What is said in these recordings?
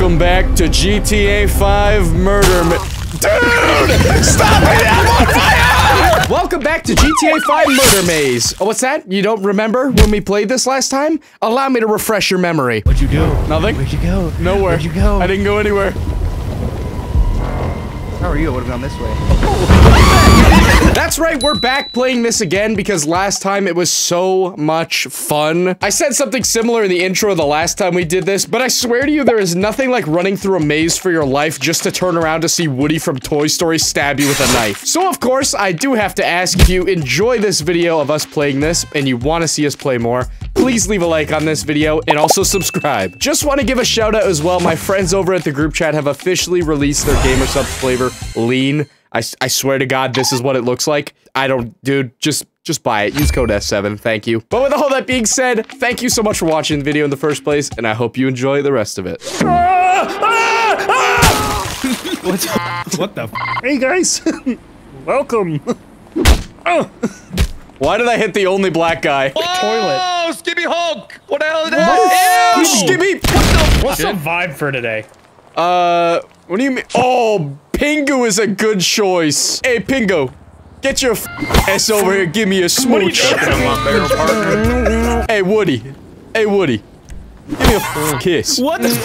Welcome back to GTA 5 Murder Ma- Dude! Stop it! I'm on fire! Welcome back to GTA 5 Murder Maze. Oh, what's that? You don't remember when we played this last time? Allow me to refresh your memory. What'd you do? Nothing? Where'd you go? Nowhere. Where'd you go? I didn't go anywhere. How are you? I would have gone this way. Oh, That's right, we're back playing this again because last time it was so much fun. I said something similar in the intro the last time we did this, but I swear to you, there is nothing like running through a maze for your life just to turn around to see Woody from Toy Story stab you with a knife. So of course, I do have to ask if you enjoy this video of us playing this and you want to see us play more, please leave a like on this video and also subscribe. Just want to give a shout out as well. My friends over at the group chat have officially released their Gamer Supps flavor, Lean. I, s- I swear to God, this is what it looks like. I don't, dude, just just buy it. Use code S7. Thank you. But with all that being said, thank you so much for watching the video in the first place, and I hope you enjoy the rest of it. What the? F hey guys, welcome. Why did I hit the only black guy? Toilet. Oh, Skippy Hulk! What the hell is that? Oh, Ew! Skibby! What's the vibe for today? Uh, what do you mean? Oh, Pingu is a good choice. Hey, Pingu, get your f ass over here. Give me a What smooch. Hey, Woody. Hey, Woody. Give me a f kiss. What the?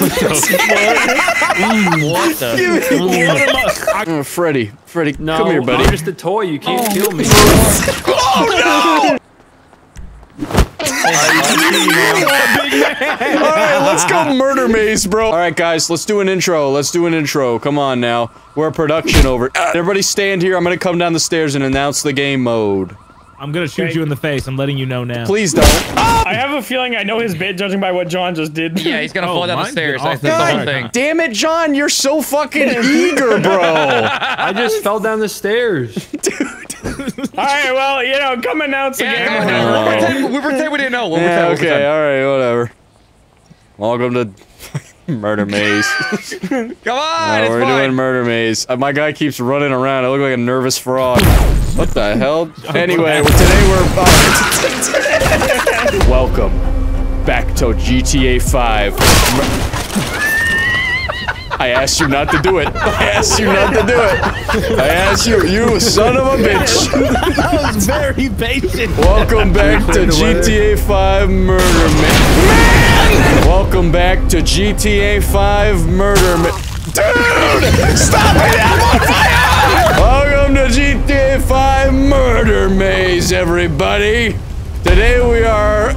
What the? Uh, Freddy, Freddy, No, come here, buddy. I'm just a toy. You can't kill me. All right, let's go murder maze, bro. All right, guys, let's do an intro. Let's do an intro. Come on now. We're production over. Everybody stand here. I'm gonna come down the stairs and announce the game mode. I'm gonna shoot you in the face. I'm letting you know now. Please don't. I have a feeling I know his bit, judging by what John just did. Yeah, he's gonna Oh, fall down the stairs. been I off think the the whole thing. Damn it, John, you're so fucking eager, bro. I just fell down the stairs. All right, well, you know, come announce the Yeah, game. come or on, whatever. we'll pretend, we'll pretend we didn't know. We'll Yeah, pretend, we'll okay, all right, whatever. Welcome to Murder Maze. Come on, it's we're fine. doing Murder Maze. Uh, my guy keeps running around. I look like a nervous frog. What the hell? Anyway, well, today we're. Uh, welcome back to GTA 5. I asked you not to do it. I asked you not to do it. I asked you, you son of a bitch. That was very patient. Welcome back to GTA 5 Murder Man. man. Welcome back to GTA 5 Murder Man. Dude! Stop it! I'm on fire! Welcome to GTA 5 Murder Maze, everybody. Today we are.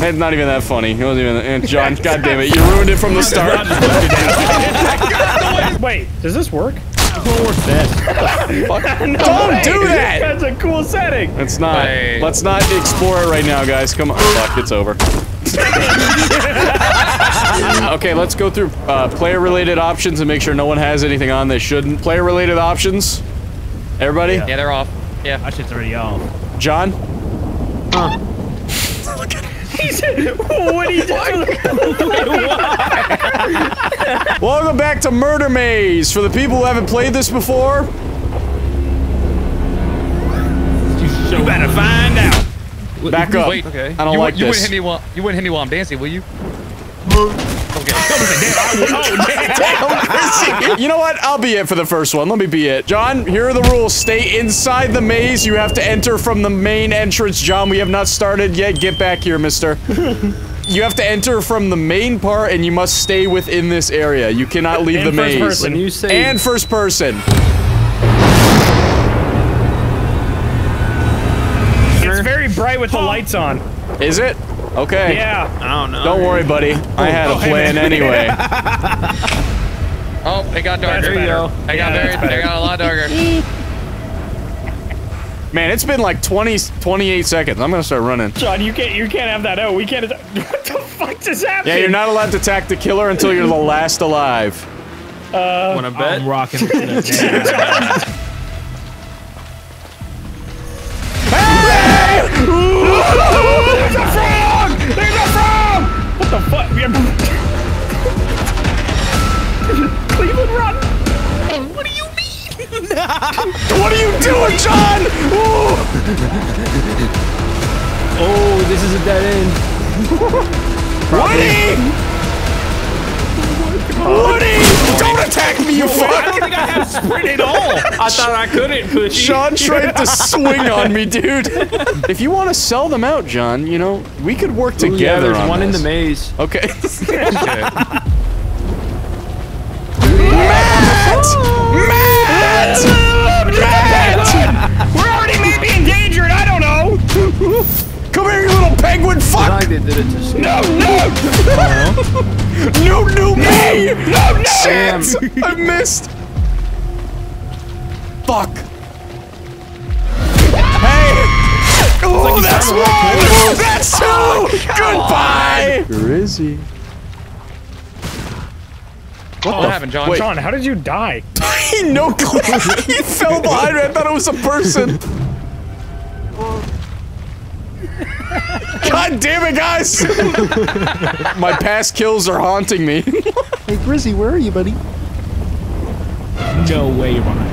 It's not even that funny. It wasn't even. eh, John, God damn it, you ruined it from the start. Wait, does this work? What works best? Don't do that! That's a cool setting. It's not. Wait. Let's not explore it right now, guys. Come on. Fuck, it's over. okay, let's go through uh, player-related options and make sure no one has anything on they shouldn't. Player-related options. Everybody? Yeah, they're off. Yeah. That shit's already off. John? what are you doing? Welcome back to Murder Maze. For the people who haven't played this before, You better find out. back up. Wait. I don't you, like you this. Wouldn't hit me while, you wouldn't hit me while I'm dancing, will you? You know what? I'll be it for the first one. Let me be it. John, here are the rules. Stay inside the maze. You have to enter from the main entrance. John, we have not started yet. Get back here, mister. you have to enter from the main part and you must stay within this area. You cannot leave And the maze. person. When you say And first person. It's very bright with the lights on. Is it? Okay. Yeah. I don't know. Don't worry, buddy. I oh, had a oh, plan anyway. Oh, it got That's darker. better. It got Yeah, very, that's better. it got a lot darker. Man, it's been like 20, 28 seconds. I'm gonna start running. John, you can't you can't have that out. We can't. What the fuck just happened? Yeah, you're not allowed to attack the killer until you're the last alive. Uh, wanna bet? I'm rocking this now. There's What the fuck? Cleveland run! What do you mean? What are you doing, John? Ooh. Oh, this is a dead end. Woody! Oh you I fuck. don't think I have sprint at all. I thought I couldn't, Cushy. Sean tried to swing on me, dude. If you want to sell them out, John, you know, we could work Ooh, together yeah, there's on one in the maze. Okay. Shit. Matt! Matt! Matt! We're already maybe endangered. I don't know. Come here, you little penguin fuck! think they did it to Sam. Uh-huh. No, no. No, no, me! No, no. Sam. I missed. Fuck. Hey! Oh, that's one! That's two! Oh, goodbye! Where is he? What happened, John? Wait. John, how did you die? He no clue. he fell behind me. I thought it was a person. God damn it, guys! My past kills are haunting me. hey, Grizzy, where are you, buddy? No way you're behind.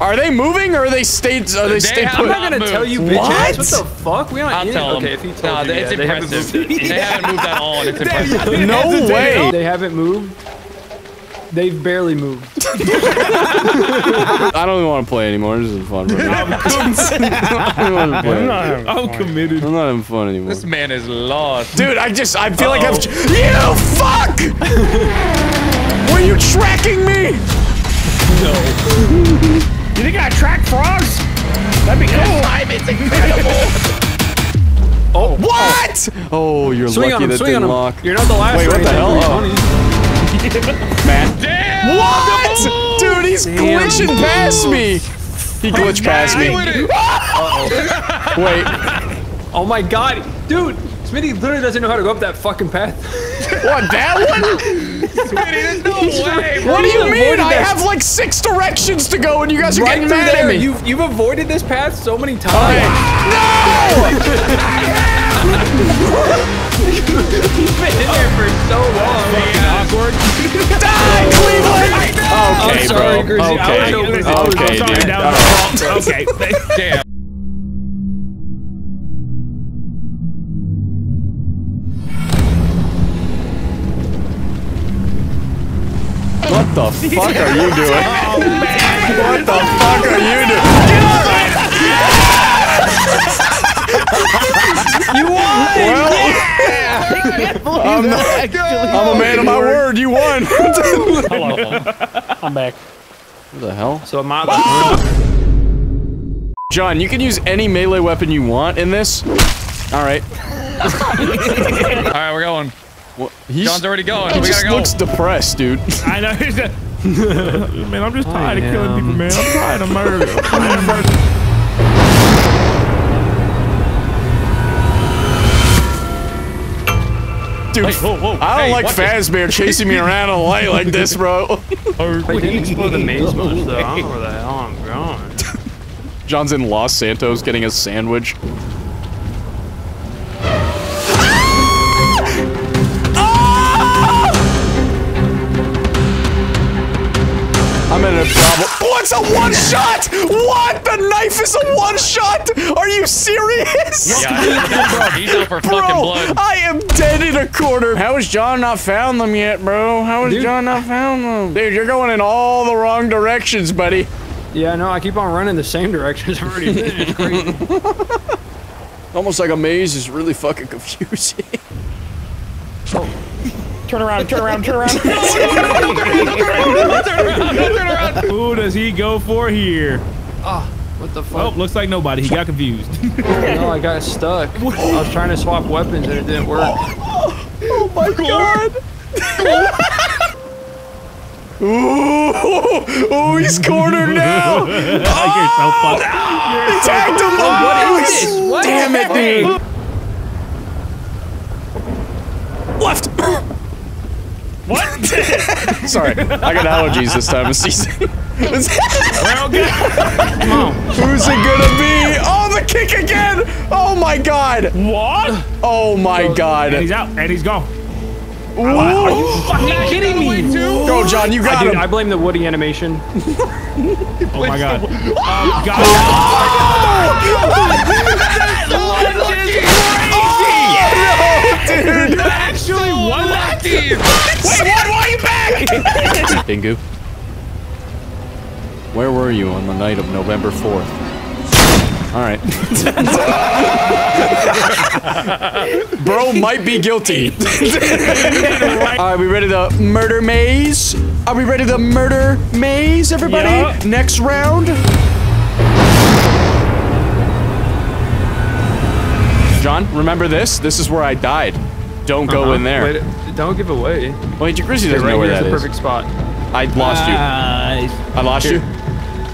Are they moving or are they stayed? Are they, They stayed put? I'm not gonna moved. tell you, bitch What? ass. What the fuck? We don't I'll need tell it. them. Okay, if he told no, you, it's yeah, they haven't impressive. moved. they haven't moved at all, it's impressive. No way. They haven't moved. They've barely moved. I don't even want to play anymore. This is fun. Bro. I'm not I'm not I'm committed. I'm not having fun anymore. This man is lost. Dude, I just, I feel like I've. Oh. You fuck! Were you tracking me? No. You think I track frogs? That'd be cool. Time is incredible. Oh, what? Oh, you're Swing lucky on him, that swing didn't him. lock. You're not the last one. Wait, what the anything, hell? You're Oh. funny. Man. Damn. What? Dude, he's glitching past me. He glitched past me. Wait, Oh my god, dude! Smitty literally doesn't know how to go up that fucking path. what, that one? There's no way, bro. What do you mean? I have like six directions to go and you guys are Right getting mad there, at me. you've you've avoided this path so many times. Okay. You've been in there for so long. Awkward. No! Die, Cleveland! Okay, I'm sorry, bro. Grizzy. I Okay. was Listen, hoping- Okay, I'm sorry, dude. that All was. Okay. Damn. What the fuck are you doing? Oh, man. What the fuck are you doing? You won! Well, I'm, not- I'm a man of my word. You won. Hello. I'm back. What the hell? So am I. John, you can use any melee weapon you want in this. All right. All right, we're going. Well, he's, John's already going. He We just gotta go. looks depressed, dude. I know. he's man, I'm just tired of killing people, man. I'm tired of murder. I'm tired of murder. Dude, whoa, whoa. I don't Hey, like. Fazbear chasing me around on the light like this, bro. They didn't explore the maze much though. I don't know where the hell I'm going. John's in Los Santos getting a sandwich. Problem. What's a one shot? What? The knife is a one shot? Are you serious? Yeah, he's out, he's out for fucking Bro, blood. I am dead in a corner. How has John not found them yet, bro? How has Dude. John not found them? Dude, you're going in all the wrong directions, buddy. Yeah, no, I keep on running the same direction as I've already been. It's crazy. Almost like a maze is really fucking confusing. Turn around, turn around, turn around. Turn around, turn around. Who does he go for here? Oh, what the fuck? Oh, looks like nobody. He got confused. No, I got stuck. I was trying to swap weapons and it didn't work. Oh my god! ooh, ooh, he's cornered now! You're so oh, fucked. Tagged him! Oh, what is oh, this? What? Damn it, dude! What? Sorry, I got allergies this time of season. Who's Well, good. it gonna be? Oh, the kick again! Oh my god! what? Oh my And god! he's out. And he's gone. Ooh. Fucking kidding me, too? Go, John, you got Dude, him! I blame the Woody animation. Oh, um, oh my god. Oh god. Dude! Pingu. Where were you on the night of November 4th? All right. Bro might be guilty. Are we ready to murder maze? Are we ready to murder maze, everybody? Yeah. Next round. John, remember this? This is where I died. Don't go Uh-huh. in there. Wait, don't give away. Wait, your Grizzy doesn't right know where here's the perfect spot. I lost you. Nice. I lost Here. you.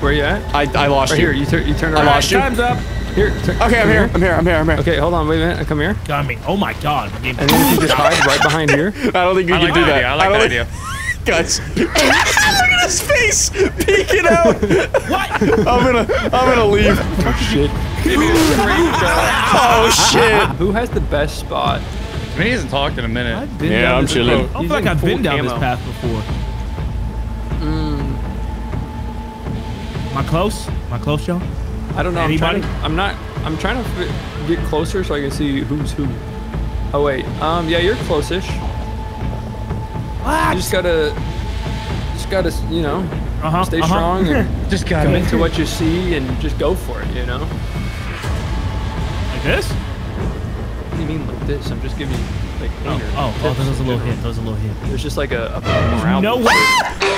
Where you at? I, I lost Right you. here. You turn. You turn around. I around. lost you. Time's up. Here. Okay, I'm come here. I'm here. I'm here. I'm here. Okay, hold on. Wait a minute. Come here. Got me. Oh my god. my game- And then if you just hide right behind here. I don't think you I can like do that that. idea. I like don't that idea. Guys, look at his face peeking out. What? I'm gonna, I'm gonna leave. Oh shit. Oh shit. Who has the best spot? I mean, he hasn't talked in a minute. Yeah, I'm this chilling. road. I feel like I've been down this path before. Am I close? Am I close, y'all? I don't know. I'm, trying Anybody? to, I'm not. I'm trying to get closer so I can see who's who. Oh wait. Um. Yeah, you're close-ish. You just gotta. Just gotta. You know. Uh-huh. Stay uh-huh. strong and Just got commit to what you see and just go for it. You know. Like this? What do you mean like this? I'm just giving you like Oh, oh, oh, that was a little hint. That was a little hint. There's just like a, a morale. No way.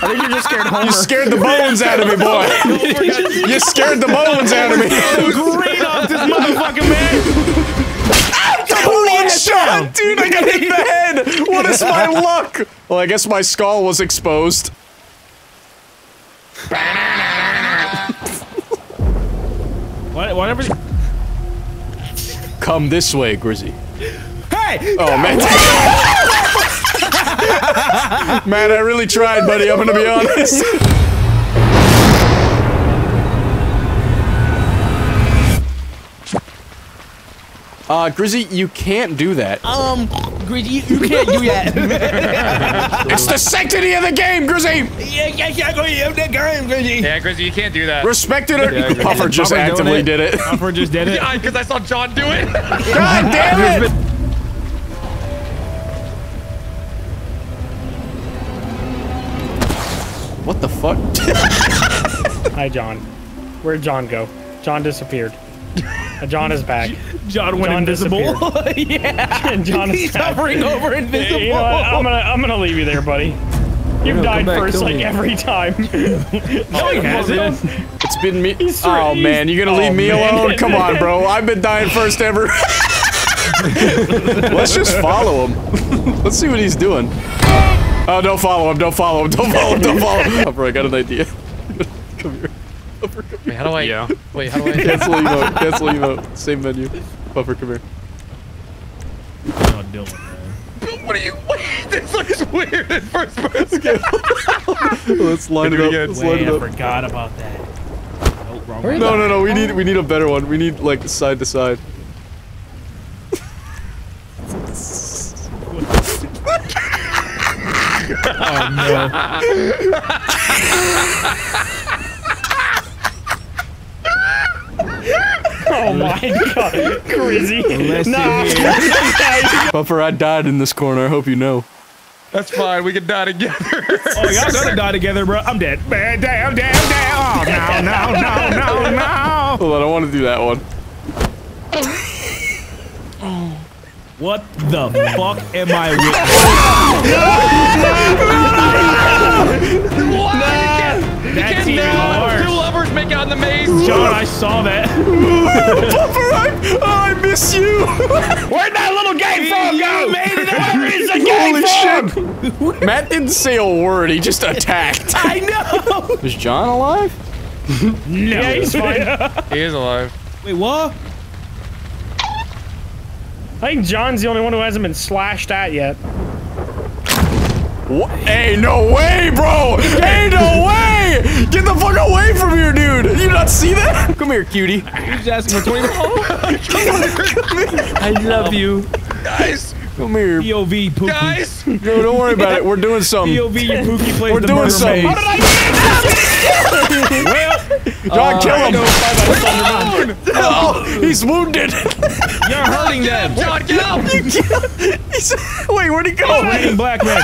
I think you're just scared Homer. You scared the bones out of me, boy. you scared the bones out of me. Great off this motherfucking man. One shot, dude. I got hit in the head. What is my luck? Well, I guess my skull was exposed. What, whatever. Come this way, Grizzy. Hey! Oh man. man, I really tried, buddy. I'm gonna be honest. Uh, Grizzy, you can't do that. Um, Grizzy, you, you can't do that. It's the sanctity of the game, Grizzy! yeah, yeah, yeah, go ahead, that game, Grizzy. Yeah, Grizzy, you can't do that. Respect it or Yeah, Puffer just Puffer actively it. did it. Puffer just did it. Yeah, because I saw John do it. God damn it! What the fuck? Hi, John. Where'd John go? John disappeared. Uh, John is back. John went John invisible. yeah. John is He's back. hovering over invisible. You know? I'm gonna I'm gonna leave you there, buddy. You've No, died back, first like me. every time. no, he hasn't. It's been me. He's Oh man, you're gonna oh, leave me man. alone? Come on, bro. I've been dying first ever. Let's just follow him. Let's see what he's doing. Oh, don't follow him. Don't follow him. Don't follow him. Don't follow him. Oh, Puffer, I got an idea. Come here. Puffer, come here. Wait, how do I? Yeah. Wait, how do I? Cancel emote. Cancel emote. Same menu. Puffer, come here. Oh, Dylan, man. what are you? Wait, this looks weird in first person. Let's line it up. again. Let's line Wait, it I up. forgot about that. Oh, wrong one. No, no, no. We oh. need we need a better one. We need like side to side. Oh, no. oh my god, crazy. Listen No. here. I died in this corner. I hope you know. That's fine. We can die together. Oh, y'all gonna die together, bro. I'm dead. Man, damn, damn, damn. Oh, no, no, no, no, no. Hold on, I want to do that one. What the fuck am I with? That's even Two worse. lovers make out in the maze. John, I saw that. Puffer, I, oh, I miss you. Where'd that little gay frog go? made it Where is the gay Holy frog? shit! Matt didn't say a word. He just attacked. I know. Is John alive? No. Yeah, he's fine. He is alive. Wait, what? I think John's the only one who hasn't been slashed at yet. What? Hey, no way, bro! Hey, no way! Get the fuck away from here, dude! Did you not see that? Come here, cutie. He's asking for 20 I love you. Guys, Come here. POV, Pookie. guys. No, don't worry about it. We're doing something. POV, your Pookie plays We're the doing murder something. maze. well, John, kill uh, him. Oh, he's wounded. You're hurting them. John, get out. He's, wait, where'd he go? Oh, Raining black men.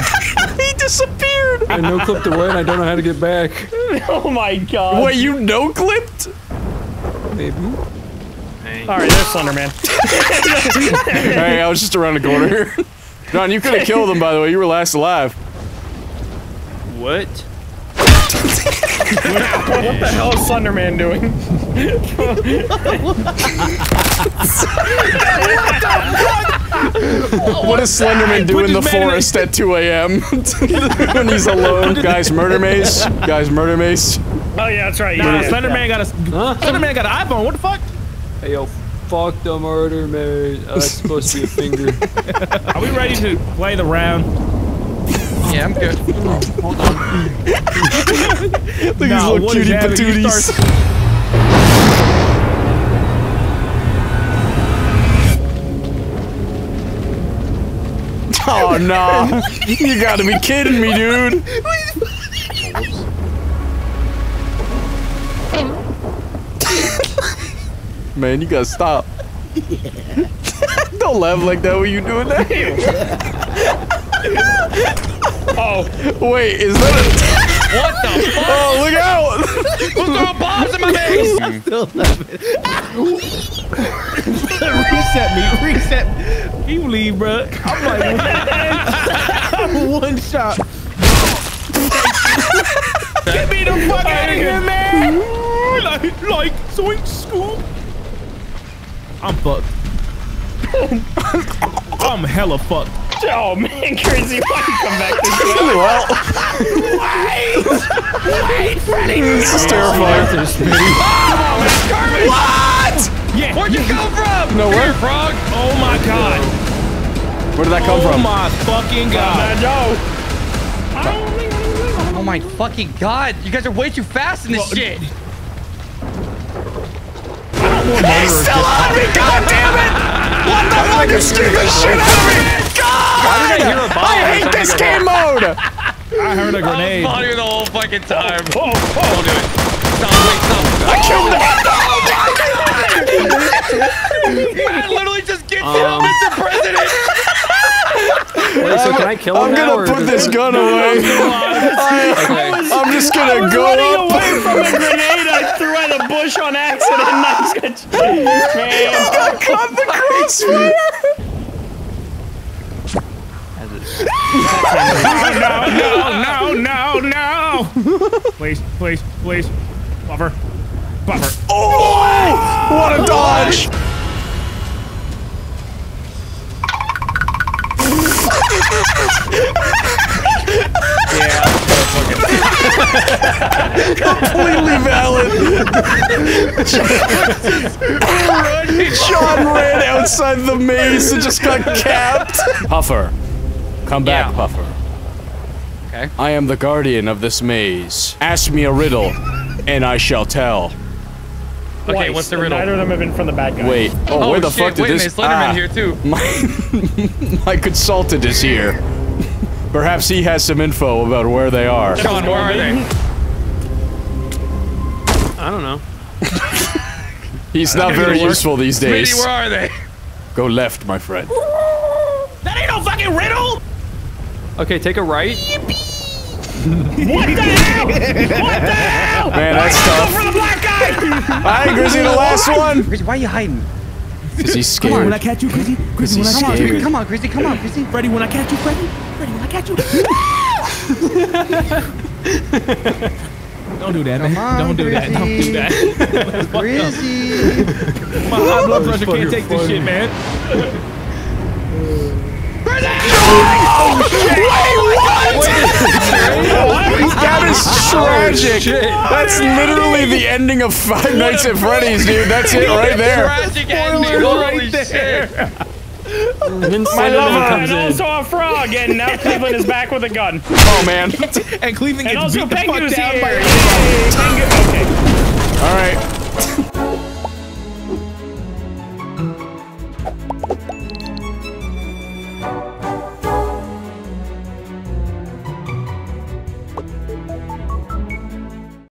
he disappeared. I no clipped away and I don't know how to get back. Oh my god. Wait, you no clipped? Maybe. All right, there's Slenderman. hey, I was just around the corner. John, you could have killed him, by the way. You were last alive. What? What the hell is Slenderman doing? What does Slenderman do in the this man in a- forest at 2 a.m. when he's alone? Guys, murder mace. Guys, murder mace. Oh yeah, that's right. Nah, Yeah, yeah, Slenderman got a Slenderman got an iPhone. What the fuck? Hey yo, fuck the murder man. Oh, that's supposed to be a finger. Are we ready to play the round? Yeah, I'm good. Hold on. Look at these Nah, little cutie patooties. Oh, no. you gotta be kidding me, dude. Man, you gotta stop. Yeah. Don't laugh like that when you doing that. Oh, Wait, is that a... What the fuck? Oh, look out! Who's throwing bombs in my face? reset me. Reset. You leave, bro. I'm like one shot. Get me the fuck out of here, man! Like, like, zoink, scoop. I'm fucked. I'm hella fucked. Oh man, crazy! Why you come back this way? well, this is terrifying. Oh, what? Yeah. Where'd you come from? No, Come where? here, frog. Oh my god. Where did that come Oh from? my fucking god. Now, Joe. Oh my fucking god. You guys are way too fast in this shit. He's still on me! God damn it! What the fuck is scaring the shit out of me? God! Hear a bomb I hate this something game mode! I heard a grenade. I was following the whole fucking time. Oh, oh. Don't do it. Stop, wait, stop. I killed him! Man literally just gets Um, him, Mr. President. Wait, so can I kill him I'm gonna or put this it- gun away. I, I'm just gonna go running up. away from a grenade I threw at a bush on accident. Nice catch. Man, Cut the crossfire! No, no, no, no, no. Please, please, please. Puffer. Puffer. Oh! What a dodge! yeah. Completely valid. Sean ran outside the maze and just got capped. Puffer, come back, Yeah. Puffer. Okay. I am the guardian of this maze. Ask me a riddle, and I shall tell. Okay, what's the riddle? Neither of them have been from the bad guy. Wait. Oh, Oh, where the shit, fuck did wait a this? minute, Slenderman Ah, here too. My, my consultant is here. Perhaps he has some info about where they are. Sean, where are they? I don't know. He's not very useful these days. Smitty, where are they? Go left, my friend. That ain't no fucking riddle. Okay, take a right. What the hell? What the hell? Man, that's Go tough. for the black guy. Alright, Grizzy, the last one. Chrissy, why are you hiding? Is he When I scared? catch you, Chrissy. Chrissy, when I he's catch you. scared. Come on, Chrissy, come on, Chrissy. Freddy, when I catch you, Freddy. Freddy, when I catch you. Don't do that, man. Don't do that. Don't do that. Chrissy. My high blood pressure can't take this shit, man. That is oh, tragic. That's literally the ending of Five Nights at Freddy's, dude. That's it right there. Tragic ending. Holy shit. And then My Slenderman lover, comes and in. also a frog, and now Cleveland is back with a gun. Oh man. And Cleveland And gets also beat the fuck down here. by Yay, Pengu- Okay.